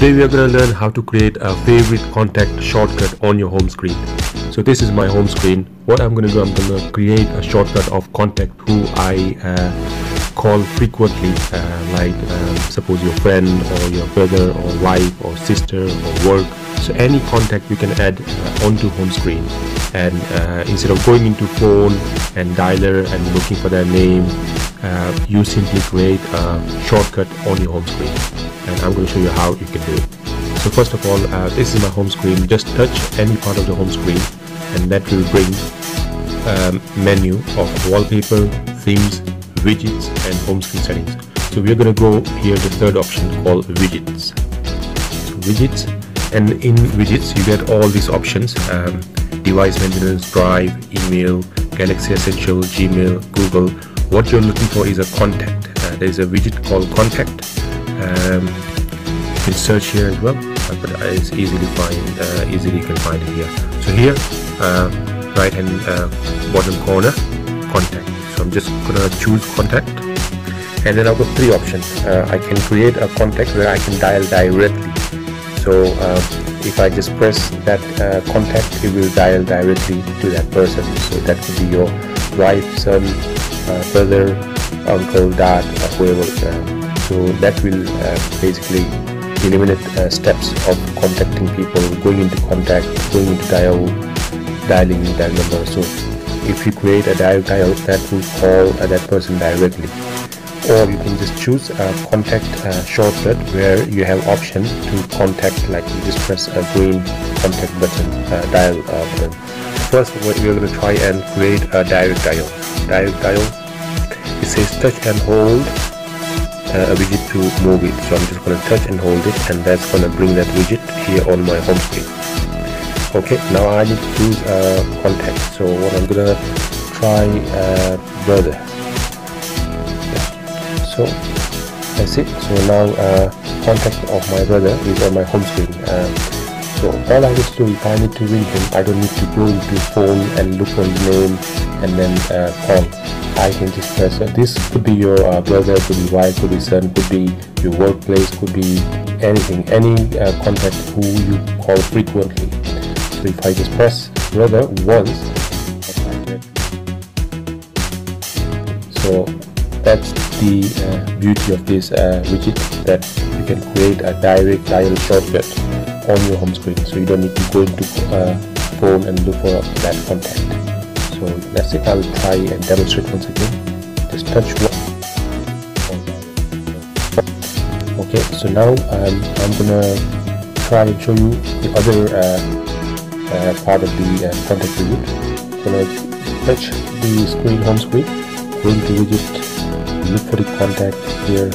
Today we are going to learn how to create a favorite contact shortcut on your home screen. So this is my home screen. What I'm going to do, I'm going to create a shortcut of contact who I uh, call frequently, uh, like um, suppose your friend or your brother or wife or sister or work. So any contact you can add uh, onto home screen and uh, instead of going into phone and dialer and looking for their name uh, you simply create a shortcut on your home screen and I'm going to show you how you can do it. So first of all uh, this is my home screen. Just touch any part of the home screen and that will bring um, menu of wallpaper themes widgets and home screen settings. So we're going to go here the third option called widgets. So widgets and in widgets you get all these options um, device maintenance drive email galaxy essential gmail google what you're looking for is a contact. Uh, there is a widget called contact. Um, you can search here as well uh, but it's easily find uh, easily you can find it here. So here uh, right hand uh, bottom corner contact. So I'm just gonna choose contact. And then I've got three options. Uh, I can create a contact where I can dial directly. So if I just press that contact it will dial directly to that person. So that could be your wife son uh, brother, uncle, dad, whoever. Uh, so that will uh, basically eliminate steps of contacting people, going into contact, going into dial, dialing dial number. So if you create a dial dial, that will call that person directly or you can just choose a contact uh, shortcut where you have option to contact like you just press a green contact button uh, dial button first we're going to try and create a direct dial direct dial it says touch and hold. Uh, a widget to move it. So I'm just to touch and hold it and that's to bring that widget here on my home screen. Okay now I need to choose a uh, contact. So what I'm gonna try uh, brother. So that's it. So now uh, contact of my brother is on my home screen. Uh, so all I need to do if I need to ring him I don't need to go into phone and look for his name and then uh, call. I can just press uh, this could be your uh, brother could be wife could be son could be your workplace could be anything any uh, contact who you call frequently. So if I just press brother once so that's the uh, beauty of this uh, widget that you can create a direct dial shortcut on your home screen so you don't need to go into uh, phone and look for that contact so that's it. I will try and demonstrate once again. Just touch one. Okay so now um, I'm gonna try and show you the other uh, uh, part of the uh, contact widget gonna touch the screen home screen. Go into widget look for the contact here.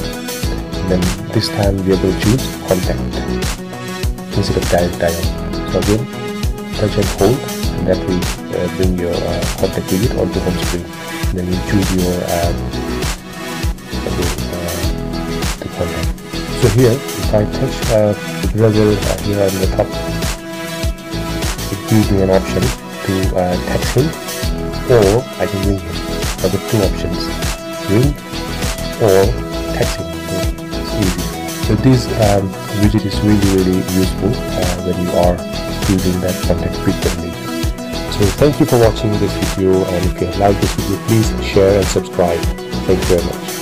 Then this time we are going to choose contact direct dial. So again touch and hold and that will uh, bring your uh, contact widget onto home screen. Then you choose your um, uh, the contact. So here if I touch uh, the browser uh, here on the top it gives me an option to uh, text him or I can ring him so the two options ring or text him so this um, widget is really really useful when you are using that content frequently so thank you for watching this video and if you have liked this video please share and subscribe. Thank you very much.